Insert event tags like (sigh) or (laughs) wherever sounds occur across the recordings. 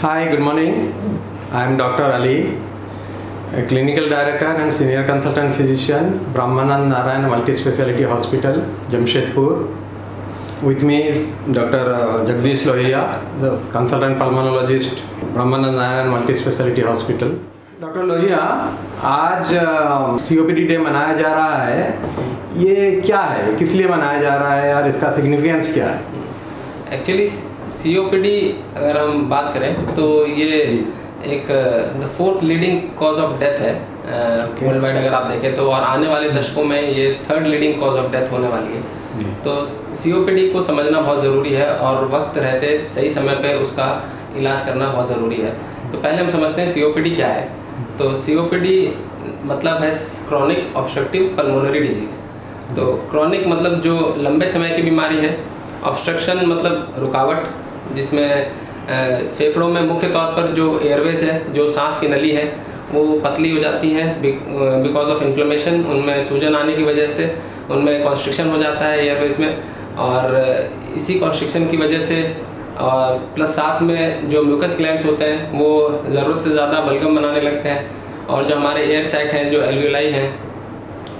Hi, good morning. I am Dr. Ali, a clinical director and senior consultant physician, Brahmanand Narayan Multi-Speciality Hospital, Jamshedpur. With me is Dr. Jagdish Lohia, the consultant pulmonologist, Brahmanand Narayan Multi-Speciality Hospital. Doctor Lohia आज C O P day मनाया जा रहा है ये क्या है किस लिए मनाया जा रहा है और इसका सिग्निफिकेंस क्या है एक्चुअली सीओपीडी अगर हम बात करें तो ये एक the fourth leading cause of death है वर्ल्ड वाइड अगर आप देखें तो और आने वाले दशकों में ये third leading cause of death होने वाली है। तो सीओपीडी को समझना बहुत ज़रूरी है और वक्त रहते सही समय पे उसका इलाज करना बहुत ज़रूरी है। तो पहले हम समझते हैं सीओपीडी क्या है। तो सीओपीडी मतलब है क्रॉनिक ऑब्स्ट्रक्टिव पल्मोनरी डिज़ीज़ तो क्रॉनिक मतलब जो लंबे समय की बीमारी है ऑब्स्ट्रक्शन मतलब रुकावट, जिसमें फेफड़ों में मुख्य तौर पर जो एयरवेज है, जो सांस की नली है, वो पतली हो जाती है बिकॉज़ ऑफ़ इन्फ्लेमेशन उनमें सूजन आने की वजह से उनमें कॉन्स्ट्रिक्शन हो जाता है एयरवेज में। और इसी कॉन्स्ट्रिक्शन की वजह से, और प्लस साथ में जो म्यूकस ग्लैंड्स होते हैं, वो ज़रूरत से ज़्यादा बलगम बनाने लगते हैं। और जो हमारे एयर सैक हैं, जो एल्यूलाई हैं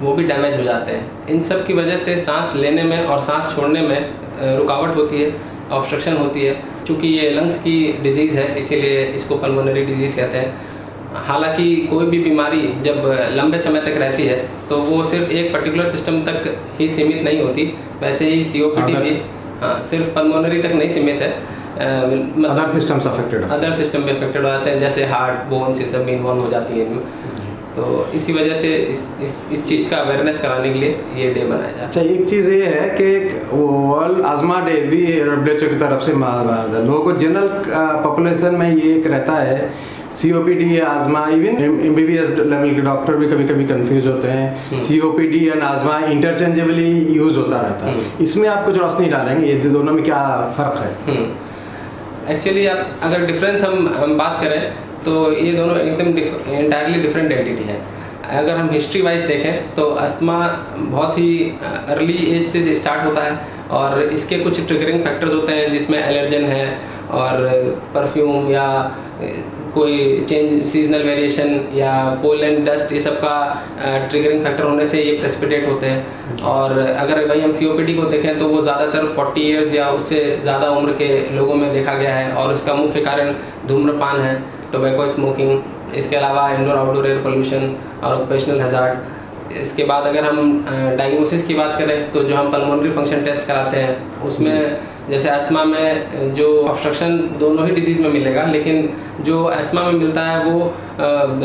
वो भी डैमेज हो जाते हैं। इन सब की वजह से सांस लेने में और सांस छोड़ने में रुकावट होती है ऑब्स्ट्रक्शन होती है। क्योंकि ये लंग्स की डिज़ीज़ है इसीलिए इसको पल्मोनरी डिज़ीज़ कहते हैं। हालाँकि कोई भी बीमारी जब लंबे समय तक रहती है तो वो सिर्फ़ एक पर्टिकुलर सिस्टम तक ही सीमित नहीं होती। वैसे ही सी भी हाँ सिर्फ़ पल्मोनरी तक नहीं सीमित है। Other systems affected other system भी अफेक्टेड हो जाते हैं जैसे हार्ट बोन्स ये सब भी इन्वॉल्व हो जाती हैं। तो इसी वजह से इस इस इस चीज़ का अवेयरनेस कराने के लिए ये डे बनाया जाता है। अच्छा एक चीज़ ये है कि वर्ल्ड आजमा डे भी डब्ल्यू की तरफ़ से मनाया जाता है। लोगों को जनरल पॉपुलेशन में ये एक रहता है C O P D asthma even M B B S level के डॉक्टर भी कभी कभी कंफ्यूज होते हैं। C O P D and asthma interchangeably use होता रहता है। इसमें आप कुछ रोशनी डालेंगे ये दोनों में क्या फ़र्क है? एक्चुअली आप अगर डिफरेंस हम हम बात करें तो ये दोनों एकदम इंटायरली डिफरेंट एंटिटी है। अगर हम हिस्ट्री वाइज देखें तो अस्थमा बहुत ही अर्ली एज से स्टार्ट होता है और इसके कुछ ट्रिगरिंग फैक्टर्स होते हैं, जिसमें एलर्जन है और परफ्यूम या कोई चेंज सीजनल वेरिएशन या पोलन डस्ट ये सब का ट्रिगरिंग फैक्टर होने से ये प्रेसिपिटेट होते हैं। और अगर वही हम सीओपीडी को देखें तो वो ज़्यादातर 40 इयर्स या उससे ज़्यादा उम्र के लोगों में देखा गया है और उसका मुख्य कारण धूम्रपान है। टोबैको स्मोकिंग इसके अलावा इंडोर आउटडोर एयर पोल्यूशन और ऑक्यूपेशनल हजार्ड इसके बाद अगर हम डायग्नोसिस की बात करें तो जो हम पल्मोनरी फ़ंक्शन टेस्ट कराते हैं, उसमें जैसे एस्मा में, जो ऑब्स्ट्रक्शन दोनों ही डिज़ीज़ में मिलेगा, लेकिन जो एस्मा में मिलता है, वो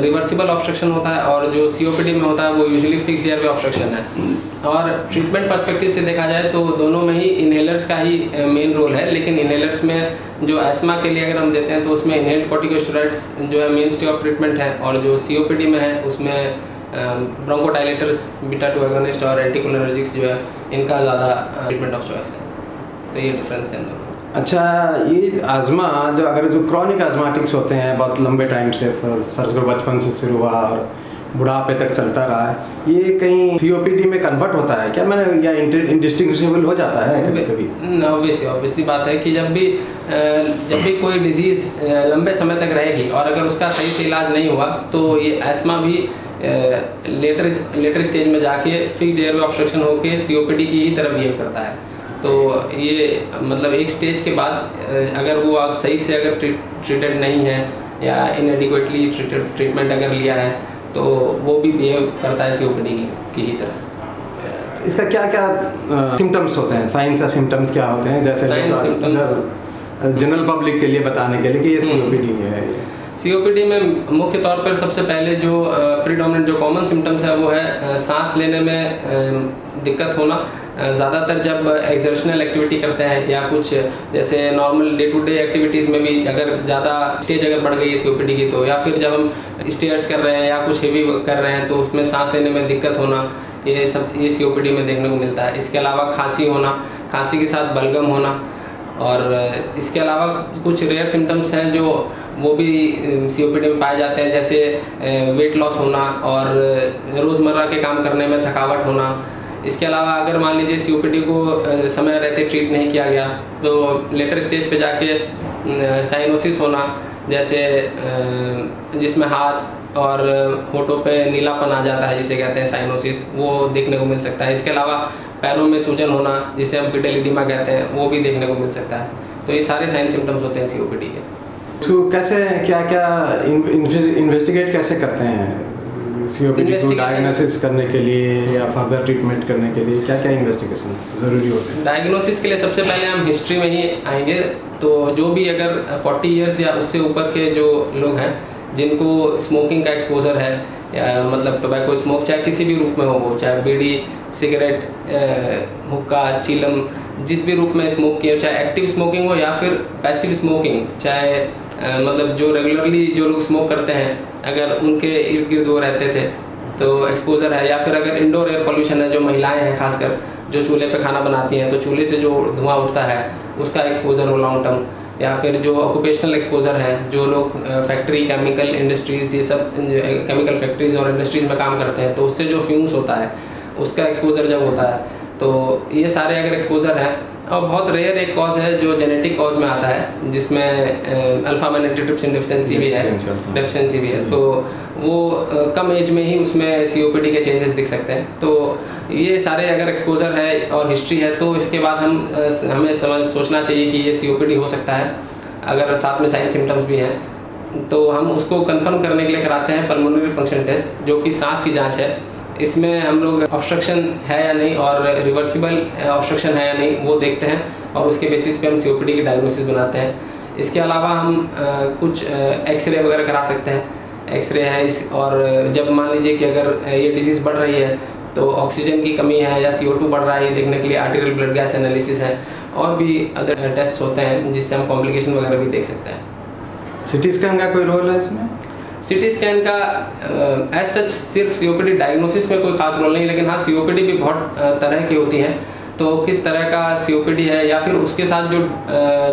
रिवर्सिबल ऑब्स्ट्रक्शन होता है और जो सीओपीडी में होता है, वो यूजुअली फिक्स ईयर ऑब्स्ट्रक्शन है। और ट्रीटमेंट परस्पेक्टिव से देखा जाए तो दोनों में ही इन्हेलर्स का ही मेन रोल है, लेकिन इन्हेलर्स में जो एस्मा के लिए अगर हम देते हैं तो उसमें इनहेल्ड कॉर्टिकोस्टेरॉइड्स जो है मेन स्टे ऑफ़ ट्रीटमेंट है, और जो सीओपीडी में है, उसमें ब्रोंकोडाइलेटर्स बीटा टू एगोनिस्ट और एंटीकोलिनर्जिक्स जो है, इनका ज़्यादा ट्रीटमेंट ऑफ़ चॉइस है। तो ये डिफरेंस है अच्छा ये आजमा जो अगर जो क्रॉनिक आजमाटिक्स होते हैं बहुत लंबे टाइम से फ़र्ज़ करो बचपन से शुरू हुआ और बुढ़ापे तक चलता रहा है ये कहीं सीओपीडी में कन्वर्ट होता है क्या? मैंने या इंडिस्टिंग्विशेबल हो जाता है कभी कभी? ना ऑब्वियसली ऑब्वियसली बात है कि जब भी जब भी कोई डिज़ीज़ लंबे समय तक रहेगी और अगर उसका सही से इलाज नहीं हुआ तो ये एस्मा भी लेटर लेटर स्टेज में जाके फिक्स एयर ऑब्स्ट्रक्शन होकर सी की ही तरह बिहेव करता है। तो ये मतलब एक स्टेज के बाद अगर वो आप सही से अगर ट्रीटेड नहीं है या इनएडिक्वेटली ट्रीटमेंट अगर लिया है तो वो भी बिहेव करता है सीओपीडी की की ही तरह। इसका क्या क्या सिम्टम्स होते हैं? साइंस या सिम्टम्स क्या होते हैं? जैसे जनरल पब्लिक के लिए बताने के लिए कि ये सीओपीडी है। सीओपीडी में मुख्य तौर पर सबसे पहले जो प्रीडोमिनेंट जो कॉमन सिम्टम्स है वो है सांस लेने में दिक्कत होना। ज़्यादातर जब एक्सर्शनल एक्टिविटी करते हैं या कुछ, जैसे normal day to day activities में भी अगर ज़्यादा स्टेज अगर बढ़ गई है सीओपीडी की तो या फिर जब हम स्टेयर्स कर रहे हैं या कुछ हेवी कर रहे हैं तो उसमें सांस लेने में दिक्कत होना, ये सब, ये सीओपीडी में देखने को मिलता है। इसके अलावा खांसी होना, खांसी के साथ बलगम होना, और इसके अलावा कुछ रेयर सिम्टम्स हैं जो, वो भी सीओपीडी में पाए जाते हैं, जैसे वेट लॉस होना और रोज़मर्रा के काम करने में थकावट होना इसके अलावा अगर मान लीजिए सीओपीडी को समय रहते ट्रीट नहीं किया गया तो लेटर स्टेज पे जाके साइनोसिस होना, जैसे जिसमें हाथ और होठों पे नीलापन आ जाता है, जिसे कहते हैं साइनोसिस वो देखने को मिल सकता है। इसके अलावा पैरों में सूजन होना, जिसे हम पिटेलिडीमा कहते हैं, वो भी देखने को मिल सकता है। तो ये सारे साइन सिम्टम्स होते हैं सीओपीडी के। तो कैसे क्या क्या इन्वेस्टिगेट कैसे करते हैं? सीओपीडी को डायग्नोसिस करने के लिए या फर्दर ट्रीटमेंट करने के लिए क्या क्या इन्वेस्टिगेशन ज़रूरी होते हैं? डायग्नोसिस के लिए सबसे पहले हम हिस्ट्री में ही आएँगे। तो जो भी अगर 40 इयर्स या उससे ऊपर के जो लोग हैं जिनको स्मोकिंग का एक्सपोजर है या मतलब टोबैको स्मोक चाहे किसी भी रूप में हो वो चाहे बीड़ी सिगरेट हुक्का चीलम जिस भी रूप में स्मोक किया चाहे एक्टिव स्मोकिंग हो या फिर पैसिव स्मोकिंग चाहे मतलब जो रेगुलरली जो लोग स्मोक करते हैं अगर उनके इर्द गिर्द वो रहते थे तो एक्सपोजर है, या फिर अगर इंडोर एयर पोल्यूशन है, जो महिलाएँ हैं खासकर, जो चूल्हे पे खाना बनाती हैं तो चूल्हे से जो धुआँ उठता है, उसका एक्सपोजर हो लॉन्ग टर्म या फिर जो ऑक्यूपेशनल एक्सपोजर है, जो लोग फैक्ट्री केमिकल इंडस्ट्रीज़ ये सब केमिकल फैक्ट्रीज और इंडस्ट्रीज़ में काम करते हैं तो उससे जो फ्यूम्स होता है, उसका एक्सपोजर जब होता है तो ये सारे अगर एक्सपोजर हैं और बहुत रेयर एक कॉज है जो जेनेटिक कॉज में आता है जिसमें अल्फ़ा मैन एंटीट्रिप्सिन डिफिशिएंसी भी है. डेफिशिएंसी भी है। तो वो कम एज में ही उसमें सीओपीडी के चेंजेस दिख सकते हैं। तो ये सारे अगर एक्सपोजर है और हिस्ट्री है तो इसके बाद हम हमें समझ सोचना चाहिए कि ये सीओपीडी हो सकता है अगर साथ में साइन सिम्टम्स भी हैं। तो हम उसको कंफर्म करने के लिए कराते हैं पल्मोनरी फ़ंक्शन टेस्ट जो कि सांस की जाँच है। इसमें हम लोग ऑब्स्ट्रक्शन है या नहीं और रिवर्सिबल ऑब्स्ट्रक्शन है या नहीं वो देखते हैं और उसके बेसिस पे हम सीओपीडी की डायग्नोसिस बनाते हैं। इसके अलावा हम अ, कुछ एक्सरे वगैरह करा सकते हैं। एक्सरे है इस और जब मान लीजिए कि अगर ये डिज़ीज़ बढ़ रही है तो ऑक्सीजन की कमी है या सी बढ़ रहा है ये देखने के लिए आर्टिकल ब्लड गैस एनालिसिस है। और भी अदर टेस्ट होते हैं जिससे हम कॉम्प्लिकेशन वगैरह भी देख सकते हैं। सिटी स्कैन का कोई रोल है इसमें? सिटी स्कैन का एज सच सिर्फ़ सीओपीडी डायग्नोसिस में कोई खास रोल नहीं लेकिन हाँ सीओपीडी भी बहुत तरह की होती हैं तो किस तरह का सीओपीडी है या फिर उसके साथ जो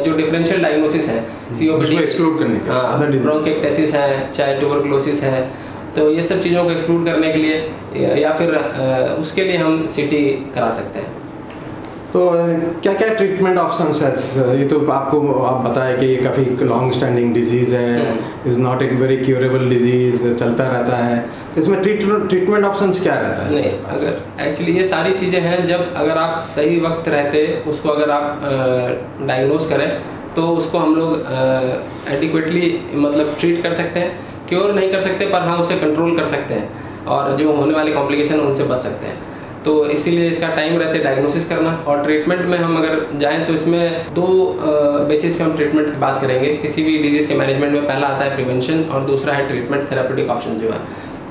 जो डिफरेंशियल डायग्नोसिस है सीओपीडी उसको exclude करने के diseases. ब्रोंकिक्टेसिस है चाहे ट्यूबरकुलोसिस है तो ये सब चीज़ों को एक्सक्लूड करने के लिए या- या फिर उसके लिए हम सिटी करा सकते हैं तो क्या क्या ट्रीटमेंट ऑप्शंस है ये तो आपको आप बताया कि ये काफ़ी लॉन्ग स्टैंडिंग डिज़ीज़ है इज़ नॉट एक वेरी क्योरेबल डिज़ीज़ चलता रहता है। तो इसमें ट्रीटमेंट ऑप्शन क्या रहता है? नहीं अगर एक्चुअली ये सारी चीज़ें हैं जब अगर आप सही वक्त रहते उसको अगर आप डायग्नोस करें तो उसको हम लोग एडिक्वेटली मतलब ट्रीट कर सकते हैं। क्योर नहीं कर सकते पर हाँ उसे कंट्रोल कर सकते हैं। और जो होने वाले कॉम्प्लिकेशन उनसे बच सकते हैं। तो इसीलिए इसका टाइम रहते डायग्नोसिस करना। और ट्रीटमेंट में हम अगर जाएँ तो इसमें दो बेसिस पे हम ट्रीटमेंट की बात करेंगे। किसी भी डिज़ीज़ के मैनेजमेंट में पहला आता है प्रिवेंशन और दूसरा है ट्रीटमेंट थेरापेटिक ऑप्शन जो है।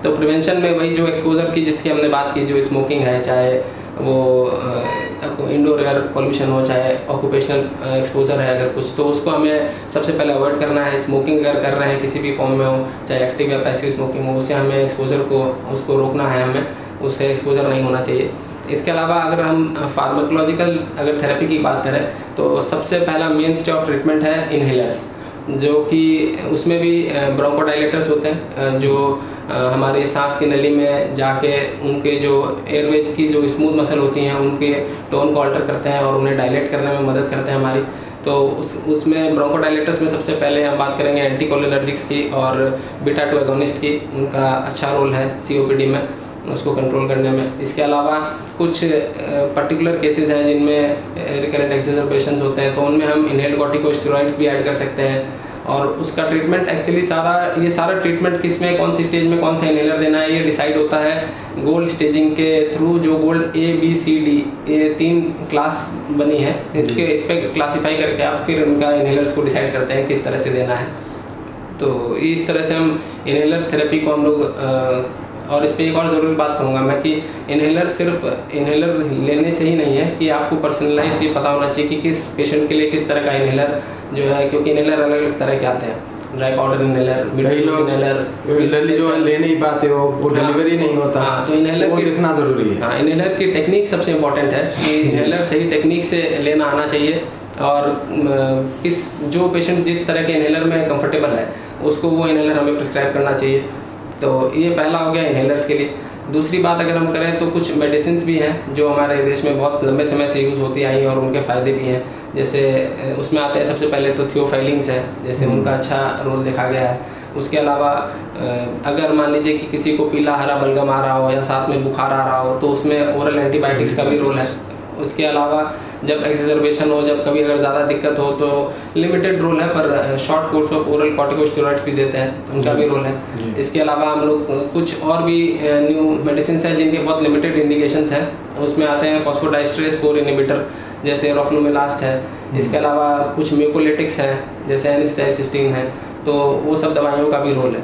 तो प्रिवेंशन में वही जो एक्सपोजर की जिसकी हमने बात की, जो स्मोकिंग है, चाहे वो इंडोर एयर पोल्यूशन हो, चाहे ऑक्यूपेशनल एक्सपोजर है अगर कुछ तो उसको हमें सबसे पहले अवॉइड करना है। स्मोकिंग अगर कर रहे हैं किसी भी फॉर्म में हो, चाहे एक्टिव या पैसिव स्मोकिंग हो, उसे हमें एक्सपोजर को, उसको रोकना है हमें। उससे एक्सपोजर नहीं होना चाहिए। इसके अलावा अगर हम फार्माकोलॉजिकल अगर थेरेपी की बात करें तो सबसे पहला मेन स्टे ऑफ़ ट्रीटमेंट है इनहेलर्स जो कि उसमें भी ब्रोंकोडाइलेटर्स होते हैं जो हमारे सांस की नली में जाके उनके जो एयरवेज की जो स्मूथ मसल होती हैं, उनके टोन को अल्टर करते हैं और उन्हें डायलेट करने में मदद करते हैं हमारी। तो उस, उसमें ब्रोंकोडाइलेटर्स में सबसे पहले हम बात करेंगे एंटीकोलिनर्जिक्स की और बीटा टू एगोनिस्ट की, उनका अच्छा रोल है सीओपीडी में। उसको कंट्रोल करने में। इसके अलावा कुछ पर्टिकुलर केसेस हैं जिनमें रिकरेंट एक्सेजरबेशंस होते हैं तो उनमें हम इनहेल कॉर्टिकोस्टेरॉइड्स भी ऐड कर सकते हैं। और उसका ट्रीटमेंट एक्चुअली सारा ये सारा ट्रीटमेंट किसमें कौन सी स्टेज में कौन सा इनहेलर देना है ये डिसाइड होता है गोल्ड स्टेजिंग के थ्रू जो GOLD A B C D ये तीन क्लास बनी है। इसके इस पर क्लासीफाई करके आप फिर उनका इनहेलर्स को डिसाइड करते हैं किस तरह से देना है। तो इस तरह से हम इनहेलर थेरेपी को हम लोग और इस पर एक और ज़रूरी बात कहूँगा मैं कि इन्हेलर सिर्फ़ इन्हेलर लेने से ही नहीं है कि आपको पर्सनलाइज ये पता होना चाहिए कि किस पेशेंट के लिए किस तरह का इनहेलर जो है क्योंकि इन्हेलर अलग अलग तरह के आते हैं। ड्राई पाउडर इनहेलर इनहेलर जो ले नहीं पाते वो वो हाँ, डिलीवरी नहीं होता हाँ, तो इनहेलर वो की- देखना ज़रूरी है। हाँ इनहेलर की टेक्निक सबसे इम्पोर्टेंट है कि (laughs) इनहेलर सही टेक्निक से लेना आना चाहिए और किस जो पेशेंट जिस तरह के इनहेलर में कंफर्टेबल है उसको वो इनहेलर हमें प्रिस्क्राइब करना चाहिए। तो ये पहला हो गया इन्हेलर्स के लिए। दूसरी बात अगर हम करें तो कुछ मेडिसिन भी हैं जो हमारे देश में बहुत लंबे समय से यूज़ होती आई हैं और उनके फ़ायदे भी हैं। जैसे उसमें आते हैं सबसे पहले तो थियोफाइलिंग्स है जैसे हम्म। उनका अच्छा रोल देखा गया है। उसके अलावा अगर मान लीजिए कि किसी को पीला हरा बलगम आ रहा हो या साथ में बुखार आ रहा हो तो उसमें ओरल एंटीबायोटिक्स का भी रोल है। उसके अलावा जब एक्सजर्बेशन हो जब कभी अगर ज़्यादा दिक्कत हो तो लिमिटेड रोल है पर short course of oral corticosteroids भी देते हैं उनका भी रोल है। इसके अलावा हम लोग कुछ और भी न्यू मेडिसिन हैं जिनके बहुत लिमिटेड इंडिकेशन हैं। उसमें आते हैं फॉस्फोडाइस्ट्रेस फोर इनिबिटर जैसे रोफ्लोमिलास्ट है। इसके अलावा कुछ म्यूकोलिटिक्स हैं जैसे एनिस्टाइसिस्टीन है। तो वो सब दवाइयों का भी रोल है।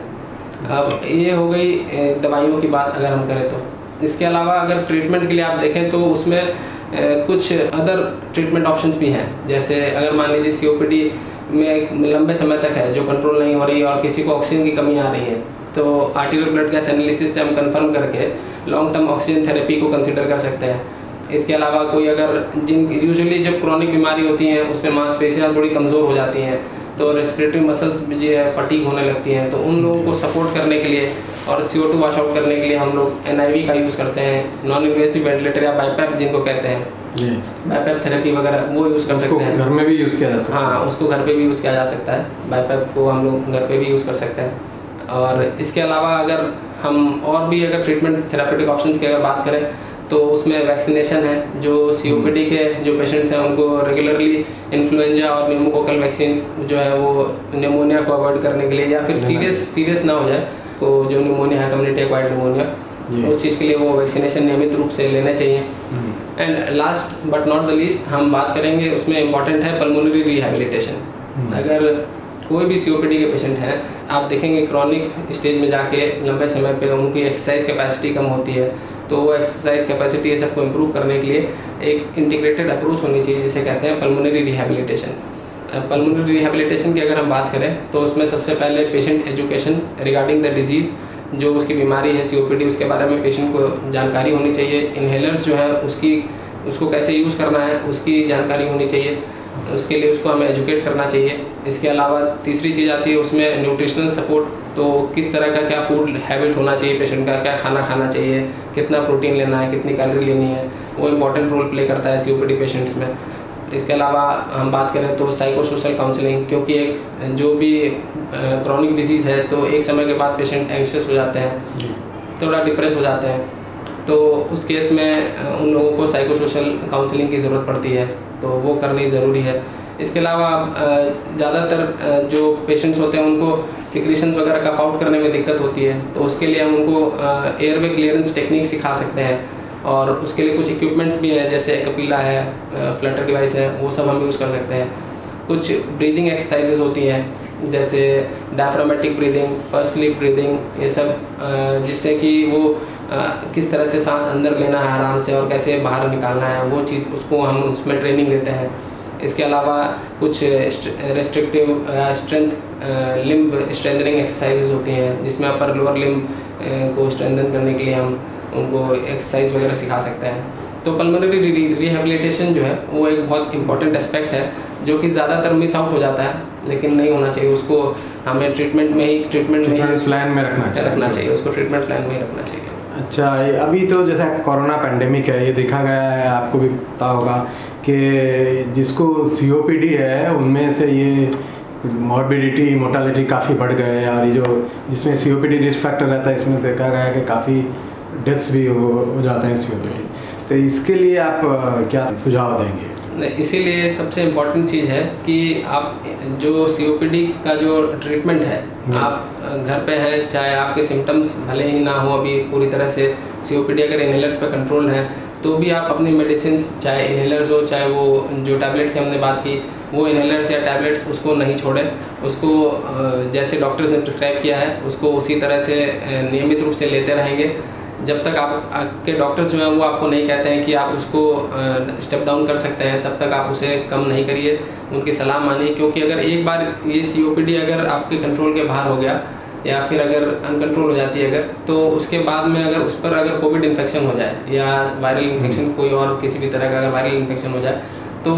अब ये हो गई दवाइयों की बात अगर हम करें तो। इसके अलावा अगर ट्रीटमेंट के लिए आप देखें तो उसमें कुछ अदर ट्रीटमेंट ऑप्शंस भी हैं। जैसे अगर मान लीजिए सीओपीडी में लंबे समय तक है, जो कंट्रोल नहीं हो रही है और किसी को ऑक्सीजन की कमी आ रही है तो आर्टिकल ब्लड गैस एनालिसिस से हम कंफर्म करके लॉन्ग टर्म ऑक्सीजन थेरेपी को कंसिडर कर सकते हैं। इसके अलावा कोई अगर जिन यूजुअली जब क्रॉनिक बीमारी होती हैं, उसमें मांसपेशियाँ थोड़ी कमज़ोर हो जाती हैं तो रेस्पिरेटरी मसल्स जो है फटीक होने लगती हैं तो उन लोगों को सपोर्ट करने के लिए और C O two wash out करने के लिए हम लोग एनआईवी का यूज़ करते हैं नॉन इन्वेसिव वेंटिलेटर या बाईपैप जिनको कहते हैं। बाईपैप थेरेपी वगैरह वो यूज़ कर सकते हैं। घर में भी यूज़ किया जा सकता है। हाँ उसको घर पे भी यूज़ किया जा सकता है। बाईपैप को हम लोग घर पे भी यूज़ कर सकते हैं। और इसके अलावा अगर हम और भी अगर ट्रीटमेंट थेरापेटिक ऑप्शन की अगर बात करें तो उसमें वैक्सीनेशन है जो सीओपीडी के जो पेशेंट्स हैं उनको रेगुलरली इन्फ्लुएंजा और न्यूमोकोकल वैक्सीन जो है वो निमोनिया को अवॉइड करने के लिए या फिर सीरियस सीरियस ना हो जाए तो जो निमोनिया है कम्युनिटी एक्वायर्ड निमोनिया उस चीज़ के लिए वो वैक्सीनेशन नियमित रूप से लेना चाहिए। And last but not the least हम बात करेंगे उसमें इंपॉर्टेंट है पल्मोनरी रिहेबिलिटेशन अगर कोई भी सीओपीडी के पेशेंट हैं आप देखेंगे क्रॉनिक स्टेज में जाके लंबे समय पे उनकी एक्सरसाइज कैपेसिटी कम होती है। तो वो एक्सरसाइज कैपेसिटी है सबको इम्प्रूव करने के लिए एक इंटीग्रेटेड अप्रोच होनी चाहिए जिसे कहते हैं पल्मोनरी रिहेबिलिटेशन पल्मोनरी रिहेबिलिटेशन की अगर हम बात करें तो उसमें सबसे पहले patient education regarding the disease जो उसकी बीमारी है सीओपीडी उसके बारे में पेशेंट को जानकारी होनी चाहिए। इन्हेलर्स जो है, उसकी, उसको कैसे यूज़ करना है, उसकी जानकारी होनी चाहिए। उसके लिए उसको हमें एजुकेट करना चाहिए। इसके अलावा तीसरी चीज़ आती है, उसमें न्यूट्रिशनल सपोर्ट तो किस तरह का क्या फ़ूड हैबिट होना चाहिए पेशेंट का, क्या खाना खाना चाहिए, कितना प्रोटीन लेना है, कितनी कैलोरी लेनी है, वो इंपॉर्टेंट रोल प्ले करता है सीओपीडी पेशेंट्स में। इसके अलावा हम बात करें तो साइको सोशल काउंसलिंग क्योंकि एक जो भी क्रॉनिक डिज़ीज़ है तो एक समय के बाद पेशेंट एंक्शस हो जाते हैं थोड़ा डिप्रेस हो जाते हैं। तो उस केस में उन लोगों को साइको सोशल काउंसलिंग की ज़रूरत पड़ती है तो वो करनी ज़रूरी है। इसके अलावा ज़्यादातर जो पेशेंट्स होते हैं उनको सिक्रीशंस वगैरह कफ आउट करने में दिक्कत होती है तो उसके लिए हम उनको एयरवे क्लियरेंस टेक्निक सिखा सकते हैं। और उसके लिए कुछ इक्विपमेंट्स भी हैं, जैसे कपीला है फ्लटर डिवाइस है, वो सब हम यूज़ कर सकते हैं। कुछ ब्रीदिंग एक्सरसाइजेज होती हैं, जैसे diaphragmatic breathing pursed lip breathing ये सब जिससे कि वो किस तरह से सांस अंदर लेना है आराम से और कैसे बाहर निकालना है, वो चीज़, उसको हम उसमें ट्रेनिंग देते हैं। इसके अलावा कुछ restrictive strength limb strengthening exercises होती हैं, जिसमें अपर लोअर लिम्ब को स्ट्रेंथन करने के लिए हम उनको एक्सरसाइज वगैरह सिखा सकते हैं। तो पल्मोनरी रिहेबिलिटेशन जो है वो एक बहुत इंपॉर्टेंट एस्पेक्ट है जो कि ज़्यादातर मिस आउट हो जाता है लेकिन नहीं होना चाहिए। उसको हमें ट्रीटमेंट में ही ट्रीटमेंट में प्लान में रखना चाहिए। रखना चाहिए। उसको ट्रीटमेंट प्लान में ही रखना चाहिए। अच्छा अभी तो जैसा कोरोना पेंडेमिक है ये देखा गया है आपको भी पता होगा कि जिसको सीओपीडी है उनमें से ये मॉर्बिडिटी मोटालिटी काफ़ी बढ़ गए और ये जो जिसमें सी ओ रिस्क फैक्टर रहता है इसमें देखा गया है कि काफ़ी डेथ्स भी हो, हो जाते हैं सी तो इसके लिए आप क्या सुझाव देंगे? इसीलिए सबसे इम्पोर्टेंट चीज़ है कि आप जो सीओपीडी का जो ट्रीटमेंट है हम्म। आप घर पे हैं चाहे आपके सिम्टम्स भले ही ना हो अभी पूरी तरह से सी अगर इनहेलर्स पे कंट्रोल है तो भी आप अपनी मेडिसिन चाहे इनहेलर्स हो चाहे वो जो टैबलेट्स की हमने बात की वो इनहेलर्स या टैबलेट्स उसको नहीं छोड़ें। उसको जैसे डॉक्टर्स ने प्रिस्क्राइब किया है उसको उसी तरह से नियमित रूप से लेते रहेंगे। जब तक आप आपके डॉक्टर्स जो हैं वो आपको नहीं कहते हैं कि आप उसको स्टेप डाउन कर सकते हैं तब तक आप उसे कम नहीं करिए उनकी सलाह मानिए। क्योंकि अगर एक बार ये सीओपीडी अगर आपके कंट्रोल के बाहर हो गया या फिर अगर अनकंट्रोल हो जाती है अगर तो उसके बाद में अगर उस पर अगर कोविड इन्फेक्शन हो जाए या वायरल इन्फेक्शन कोई और किसी भी तरह का अगर वायरल इन्फेक्शन हो जाए तो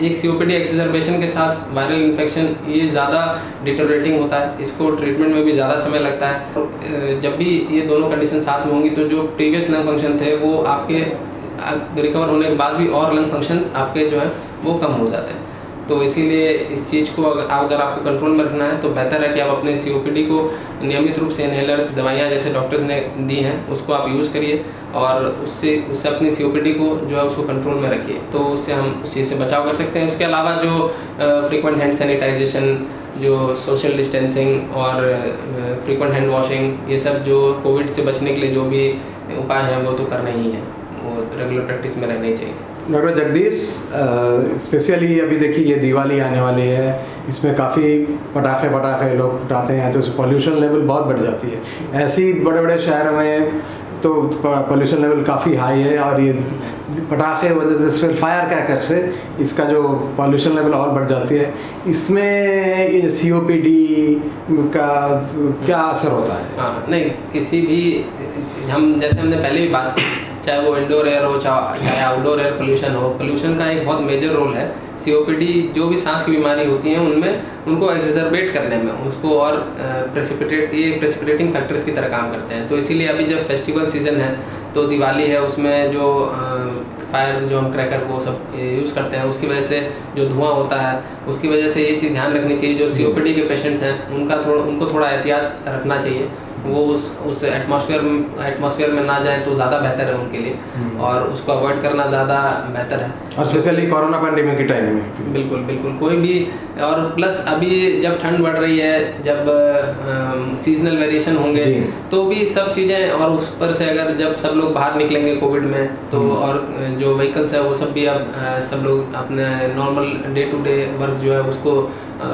एक सीओपीडी एक्सजर्बेशन के साथ वायरल इन्फेक्शन ये ज़्यादा डिटोरेटिंग होता है। इसको ट्रीटमेंट में भी ज़्यादा समय लगता है। और जब भी ये दोनों कंडीशन साथ में होंगी तो जो प्रीवियस लंग फ़ंक्शन थे, वो आपके रिकवर होने के बाद भी और लंग फ़ंक्शंस आपके जो हैं, वो कम हो जाते हैं। तो इसीलिए इस चीज़ को अगर अगर आपको कंट्रोल में रखना है तो बेहतर है कि आप अपने सी को नियमित रूप से इनहेलर्स दवाइयाँ जैसे डॉक्टर्स ने दी हैं, उसको आप यूज़ करिए और उससे उससे अपनी सी को जो है उसको कंट्रोल में रखिए। तो उससे हम उस चीज़ से बचाव कर सकते हैं। उसके अलावा जो फ्रिक्वेंट हैंड सैनिटाइजेशन जो सोशल डिस्टेंसिंग और फ्रीक्वेंट हैंड वॉशिंग ये सब जो कोविड से बचने के लिए जो भी उपाय हैं, वो तो करना ही है। वो रेगुलर प्रैक्टिस में रहना ही चाहिए। डॉक्टर जगदीश स्पेशली अभी देखिए ये दिवाली आने वाली है, इसमें काफ़ी पटाखे पटाखे लोग उठाते हैं तो पॉल्यूशन लेवल बहुत बढ़ जाती है। ऐसे बड़े बड़े शहरों में तो पॉल्यूशन लेवल काफ़ी हाई है और ये पटाखे वजह से फायर क्रैकर से इसका जो पॉल्यूशन लेवल और बढ़ जाती है। इसमें सी ओ पी डी का क्या असर होता है? हाँ नहीं, किसी भी, हम जैसे हमने पहले भी बात की चाहे वो इंडोर एयर हो चाहे आउटडोर एयर पोल्यूशन हो पोल्यूशन का एक बहुत मेजर रोल है। सीओपीडी जो भी सांस की बीमारी होती हैं, उनमें उनको एक्सेजरबेट करने में, उसको और प्रेसिपिटेट ये प्रेसिपिटेटिंग फैक्टर्स की तरह काम करते हैं। तो इसीलिए अभी जब फेस्टिवल सीज़न है तो दिवाली है, उसमें जो फायर जो हम क्रैकर वो सब यूज़ करते हैं, उसकी वजह से जो धुआँ होता है, उसकी वजह से ये चीज़ ध्यान रखनी चाहिए। जो सीओपीडी के पेशेंट्स हैं, उनका थोड़ा, उनको थोड़ा एहतियात रखना चाहिए। वो उस उस एटमॉस्फेयर एटमॉस्फेयर में ना जाए तो ज़्यादा बेहतर है उनके लिए। हम्म। और उसको अवॉइड करना ज़्यादा बेहतर है। और स्पेशली कोरोना पैंडेमिक के टाइम में। बिल्कुल बिल्कुल। कोई भी और प्लस अभी जब ठंड बढ़ रही है जब सीजनल वेरिएशन होंगे तो भी सब चीज़ें और उस पर से अगर जब सब लोग बाहर निकलेंगे कोविड में तो हम्म। और जो व्हीकल्स है वो सब भी अब सब लोग अपने normal day to day work जो है उसको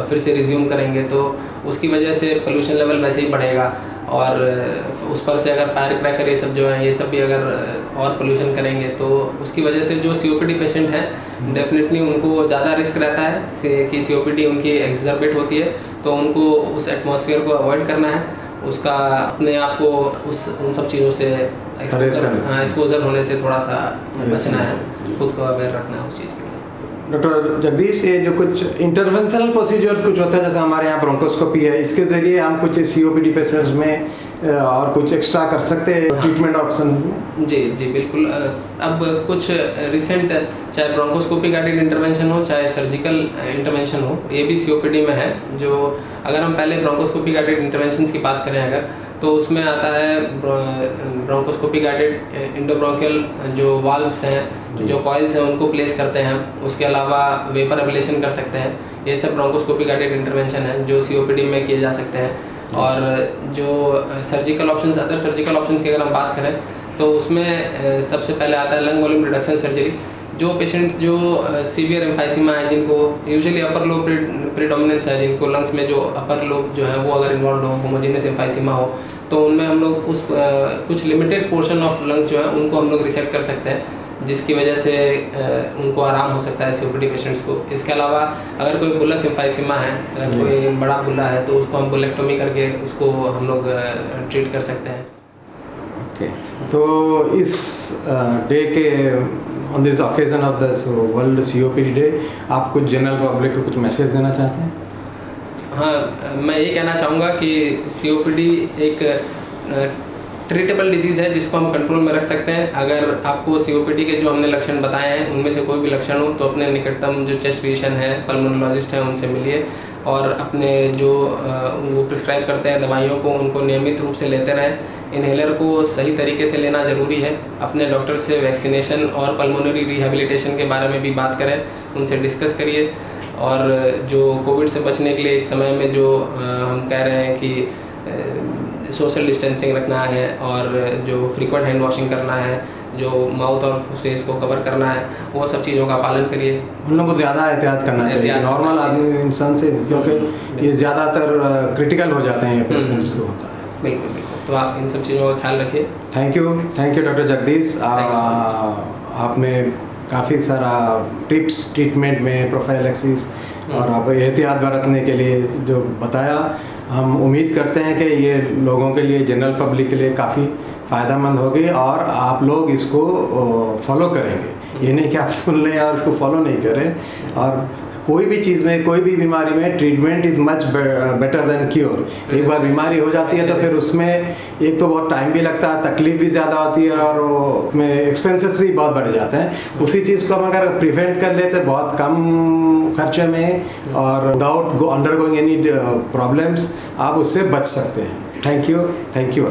फिर से रिज्यूम करेंगे तो उसकी वजह से पोल्यूशन लेवल वैसे ही बढ़ेगा। और उस पर से अगर फायर क्रैकर ये सब जो है ये सब भी अगर और पोल्यूशन करेंगे तो उसकी वजह से जो सी पेशेंट हैं डेफिनेटली उनको ज़्यादा रिस्क रहता है कि सीओपीडी उनकी एक्सर्बेट होती है। तो उनको उस एटमॉस्फेयर को अवॉइड करना है उसका अपने आप को उस उन सब चीज़ों से एक्सपोजर हाँ, होने से थोड़ा सा बचना है खुद को अवेयर रखना है उस चीज़ के डॉक्टर जगदीश ये जो कुछ इंटरवेंशनल प्रोसीजर्स कुछ होता है जैसे हमारे यहाँ ब्रोंकोस्कोपी है इसके ज़रिए हम कुछ सी ओ पेशेंट्स में और कुछ एक्स्ट्रा कर सकते हैं ट्रीटमेंट ऑप्शन जी जी बिल्कुल। अब कुछ रिसेंट चाहे ब्रोंकोस्कोपी गाइडेड इंटरवेंशन हो चाहे सर्जिकल इंटरवेंशन हो ये भी सी में है। जो अगर हम पहले ब्रोंकोस्कोपी गाइडेड इंटरवेंशन की बात करें अगर तो उसमें आता है ब्रोंकोस्कोपी गाइडेड इंडोब्रोंकियल जो वाल्व्स हैं जो। कॉइल्स हैं उनको प्लेस करते हैं उसके अलावा वेपर एबलेशन कर सकते हैं। ये सब ब्रोंकोस्कोपी गाइडेड इंटरवेंशन है जो सीओपीडी में किए जा सकते हैं। और जो surgical option other surgical option की अगर हम बात करें तो उसमें सबसे पहले आता है लंग वॉल्यूम रिडक्शन सर्जरी जो पेशेंट्स जो सीवियर एम्फाइसिमा है जिनको यूजुअली अपर लो प्रीडोमिनेंस है जिनको लंग्स में जो अपर लोब जो है वो अगर इन्वॉल्व हो होमोजीनियस एम्फाइसिमा हो तो उनमें हम लोग उस कुछ लिमिटेड पोर्शन ऑफ़ लंग्स जो है उनको हम लोग रिसेक्ट कर सकते हैं जिसकी वजह से उनको आराम हो सकता है सी पेशेंट्स को। इसके अलावा अगर कोई बुला सिम्फाइसिमा है अगर कोई बड़ा बुला है तो उसको हम बुलेक्टोमी करके उसको हम लोग ट्रीट कर सकते हैं। ओके। okay. तो इस डे के on this occasion of this world C O P day आप कुछ जनरल पब्लिक को कुछ मैसेज देना चाहते हैं? हाँ मैं ये कहना चाहूँगा कि सी ओ पी डी एक ट्रीटेबल डिज़ीज़ है जिसको हम कंट्रोल में रख सकते हैं। अगर आपको सी ओ पी डी के जो हमने लक्षण बताए हैं, उनमें से कोई भी लक्षण हो तो अपने निकटतम जो चेस्ट फिजिशियन है पल्मोनोलॉजिस्ट हैं, उनसे मिलिए और अपने जो वो प्रिस्क्राइब करते हैं दवाइयों को, उनको नियमित रूप से लेते रहें। इन्हेलर को सही तरीके से लेना ज़रूरी है। अपने डॉक्टर से वैक्सीनेशन और पल्मोनरी रिहेबिलिटेशन के बारे में भी बात करें उनसे डिस्कस करिए। और जो कोविड से बचने के लिए इस समय में जो हम कह रहे हैं कि सोशल डिस्टेंसिंग रखना है और जो फ्रीक्वेंट हैंड वॉशिंग करना है जो माउथ और फेस को कवर करना है वो सब चीज़ों का पालन करिए। उन लोगों को ज़्यादा एहतियात करना चाहिए। नॉर्मल आदमी इंसान से क्योंकि ये ज़्यादातर क्रिटिकल हो जाते हैं हम्म, होता है। बिल्कुल। तो आप इन सब चीज़ों का ख्याल रखिए। Thank you thank you doctor Jagdish आपने काफ़ी सारा टिप्स ट्रीटमेंट में प्रोफाइलैक्सिस हम्म। और आप एहतियात बरतने के लिए जो बताया। हम उम्मीद करते हैं कि ये लोगों के लिए जनरल पब्लिक के लिए काफ़ी फ़ायदा होगी और आप लोग इसको फॉलो करेंगे। ये नहीं कि आप सुन लें और इसको फॉलो नहीं करें। और कोई भी चीज़ में, कोई भी बीमारी में treatment is much better than cure एक बार बीमारी हो जाती है तो फिर उसमें एक तो बहुत टाइम भी लगता है, तकलीफ़ भी ज़्यादा होती है और उसमें एक्सपेंसेस भी बहुत बढ़ जाते हैं। उसी चीज़ को हम अगर प्रिवेंट कर लेते बहुत कम खर्चे में और without undergoing any problems आप उससे बच सकते हैं। Thank you thank you